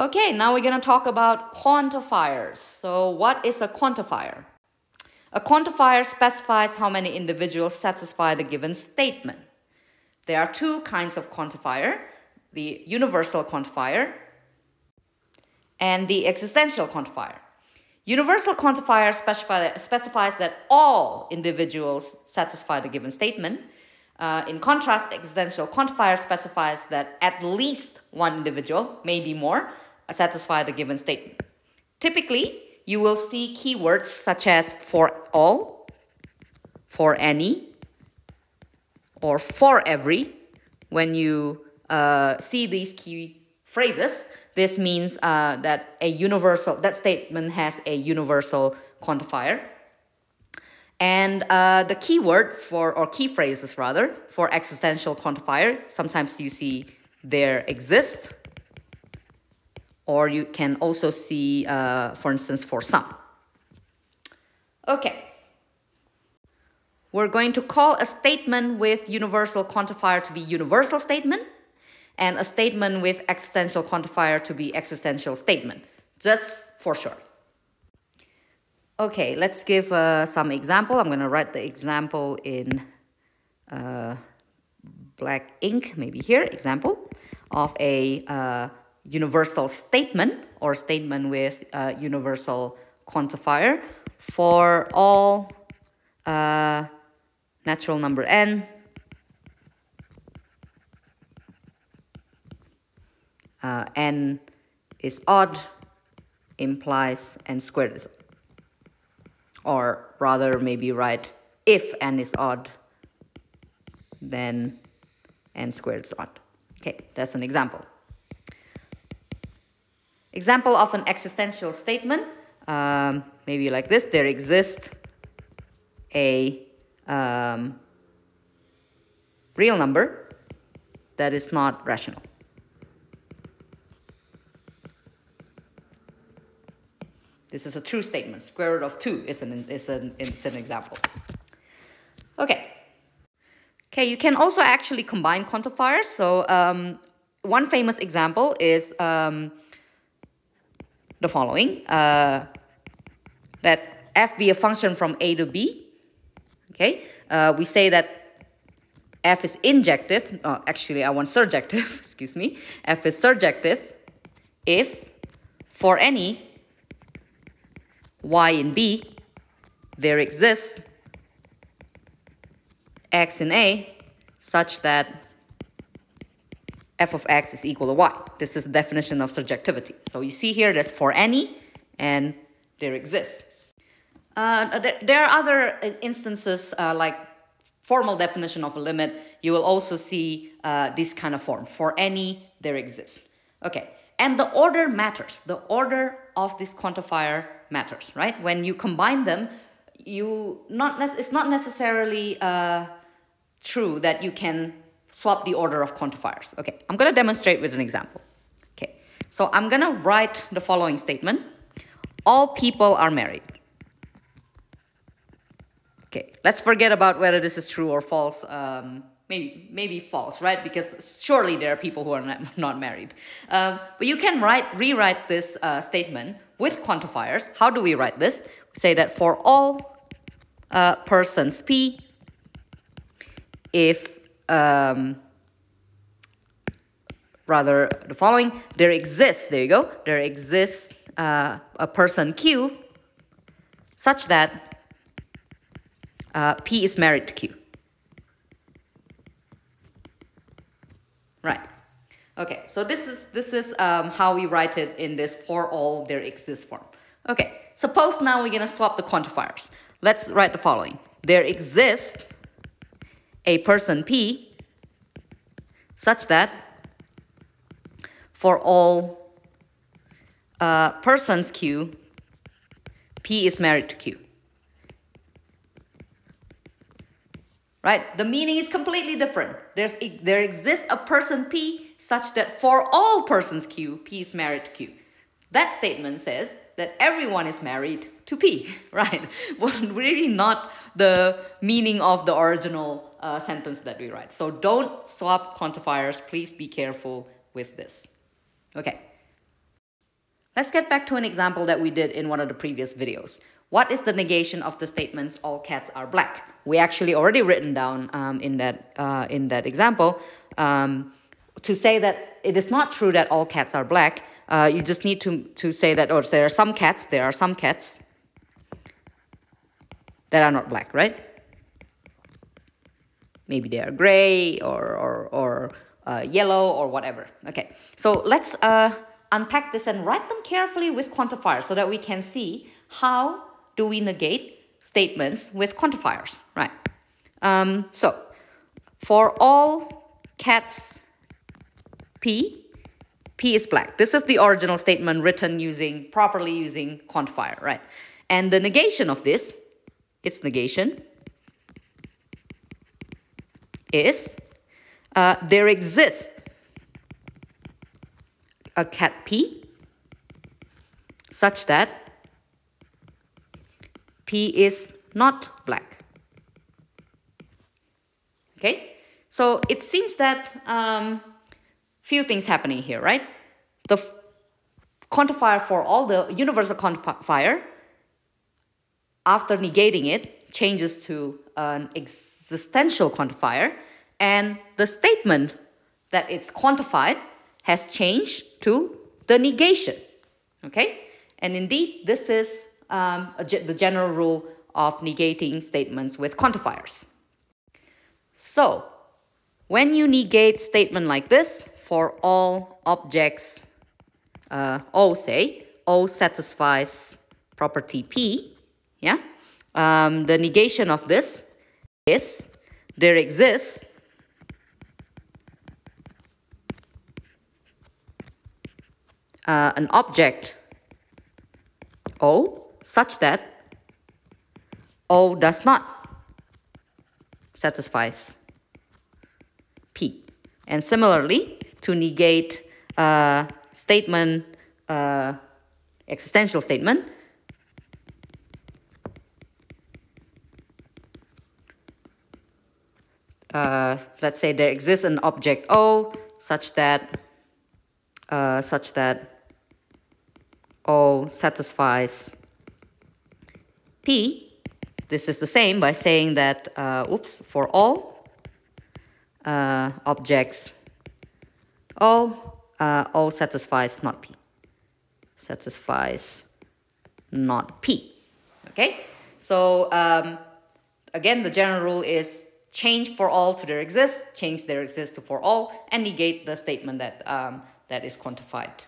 Okay, now we're going to talk about quantifiers. So what is a quantifier? A quantifier specifies how many individuals satisfy the given statement. There are two kinds of quantifier, the universal quantifier and the existential quantifier. Universal quantifier specify, specifies that all individuals satisfy the given statement. Uh, in contrast, existential quantifier specifies that at least one individual, maybe more, satisfy the given statement. Typically, you will see keywords such as for all, for any, or for every when you uh, see these key phrases. This means uh, that a universal, that statement has a universal quantifier. And uh, the keyword for, or key phrases rather, for existential quantifier, sometimes you see there exist, or you can also see, uh, for instance, for some. Okay. We're going to call a statement with universal quantifier to be universal statement and a statement with existential quantifier to be existential statement, just for sure. Okay, let's give uh, some example. I'm going to write the example in uh, black ink, maybe here, example of a uh, universal statement or statement with a universal quantifier for all uh, natural number n uh, n is odd implies n squared is. Or rather, maybe write if n is odd, then n squared is odd. Okay, that's an example. Example of an existential statement, um, maybe like this, there exists a um, real number that is not rational. This is a true statement. Square root of 2 is an, is an, is an example. Okay. Okay, you can also actually combine quantifiers. So um, one famous example is um, the following. Uh, that f be a function from a to b. Okay, uh, we say that f is injective. Uh, actually, I want surjective. excuse me. f is surjective if for any y in B, there exists x in A such that f of x is equal to y. This is the definition of surjectivity. So you see here there's for any and there exists. Uh, there are other instances uh, like formal definition of a limit. You will also see uh, this kind of form. For any, there exists. Okay, and the order matters. The order of this quantifier matters, right? When you combine them, you not it's not necessarily uh, true that you can swap the order of quantifiers. Okay, I'm going to demonstrate with an example. Okay, so I'm going to write the following statement. All people are married. Okay, let's forget about whether this is true or false. Um, maybe maybe false, right? Because surely there are people who are not, not married. Um, but you can write rewrite this uh, statement with quantifiers. How do we write this? We say that for all uh, persons P, if um, rather the following, there exists, there you go, there exists uh, a person Q such that uh, P is married to Q. Right. Okay, so this is, this is um, how we write it in this for all there exists form. Okay, suppose now we're going to swap the quantifiers. Let's write the following. There exists a person P such that for all uh, persons Q, P is married to Q. Right? The meaning is completely different. There's, there exists a person P such that for all persons Q, P is married to Q. That statement says that everyone is married to P, right? Well, really not the meaning of the original uh, sentence that we write. So don't swap quantifiers. Please be careful with this. Okay. Let's get back to an example that we did in one of the previous videos. What is the negation of the statements all cats are black? We actually already written down um, in, that, uh, in that example um, to say that it is not true that all cats are black. Uh, you just need to, to say that, or there are some cats, there are some cats that are not black, right? Maybe they are gray or, or, or uh, yellow or whatever. Okay, so let's uh, unpack this and write them carefully with quantifiers so that we can see how do we negate statements with quantifiers, right? Um, so for all cats P, P is black. This is the original statement written using, properly using quantifier, right? And the negation of this, its negation, is uh, there exists a cat P such that P is not black. Okay, so it seems that um, few things happening here, right? The quantifier for all the universal quantifier, after negating it, changes to an existential quantifier, and the statement that it's quantified has changed to the negation. Okay? And indeed, this is um, the general rule of negating statements with quantifiers. So, when you negate statement like this, for all objects uh, O, say, O satisfies property P, yeah? Um, the negation of this is there exists uh, an object O such that O does not satisfies P. And similarly, to negate a statement, uh, existential statement, uh, let's say there exists an object O such that uh, such that O satisfies P. This is the same by saying that, uh, oops, for all uh, objects O, uh, O satisfies not P. Satisfies not P. Okay? So, um, again, the general rule is change for all to there exists, change there exists to for all, and negate the statement that, um, that is quantified.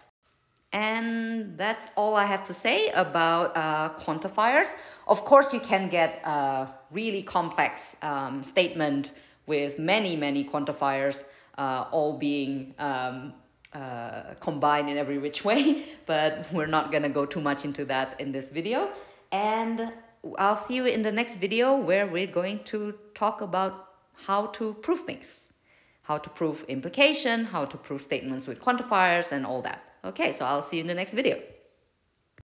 And that's all I have to say about uh, quantifiers. Of course, you can get a really complex um, statement with many, many quantifiers uh, all being um, uh, combined in every which way, but we're not gonna go too much into that in this video. And I'll see you in the next video where we're going to talk about how to prove things. How to prove implication, how to prove statements with quantifiers and all that. Okay, so I'll see you in the next video.